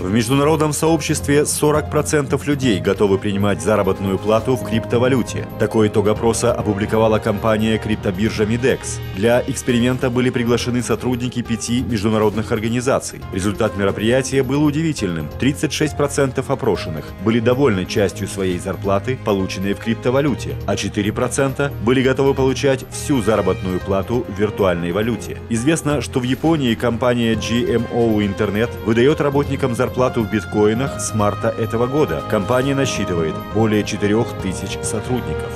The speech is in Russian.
В международном сообществе 40% людей готовы принимать заработную плату в криптовалюте. Такой итог опроса опубликовала компания криптобиржа Midex. Для эксперимента были приглашены сотрудники пяти международных организаций. Результат мероприятия был удивительным. 36% опрошенных были довольны частью своей зарплаты, полученной в криптовалюте, а 4% были готовы получать всю заработную плату в виртуальной валюте. Известно, что в Японии компания GMO Internet выдает работникам зарплату зарплату в биткоинах с марта этого года. Компания насчитывает более 4000 сотрудников.